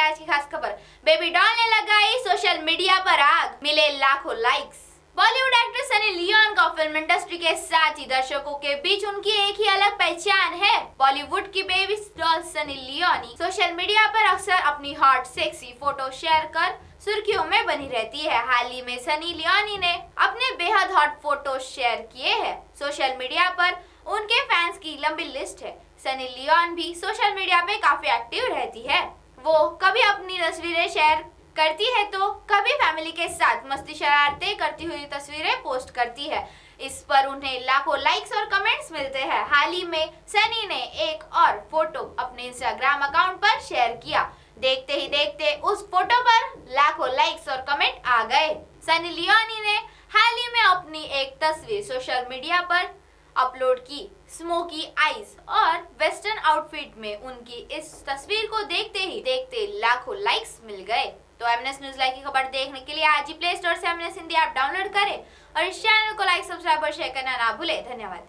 आज की खास खबर। बेबी डॉल ने लगाई सोशल मीडिया पर आग। मिले लाखों लाइक्स बॉलीवुड एक्ट्रेस सनी लियोन का फ़िल्म इंडस्ट्री के साथ ही दर्शकों के बीच उनकी एक ही अलग पहचान है। बॉलीवुड की baby doll Sunny Leone social media पर अक्सर अपनी हॉट सेक्सी फ़ोटो शेयर कर सुर्खियों में बनी रहती है। हाल ही में सनी लियोनी ने अपने बेहद हॉट फ़ोटो शेयर किए हैं। सोशल मीडिया पर उनके फैंस की लंबी लिस्ट है। सनी लियोन भी सोशल मीडिया पे काफ़ी एक्टिव रहती है। वो कभी अपनी तस्वीरें शेयर करती है तो कभी फैमिली के साथ मस्ती शरारतें करती हुई तस्वीरें पोस्ट करती है। इस पर उन्हें लाखों लाइक्स और कमेंट्स मिलते हैं। हाल ही में सनी ने एक और फ़ोटो अपने इंस्टाग्राम अकाउंट पर शेयर किया। देखते ही देखते उस फ़ोटो पर लाखों लाइक्स और कमेंट आ गए। सनी लियोनी ने हाल ही में अपनी एक तस्वीर सोशल मीडिया पर अपलोड की। स्मोकी आईज और वेस्टर्न आउटफिट में उनकी इस तस्वीर को देखते ही, देखते लाखों लाइक्स मिल गए। तो एमएनएस न्यूज़ लाइक की खबर देखने के लिए आज ही प्ले स्टोर से एमएनएस हिंदी ऐप डाउनलोड करें और इस चैनल को लाइक सब्सक्राइब और शेयर करना ना भूले। धन्यवाद।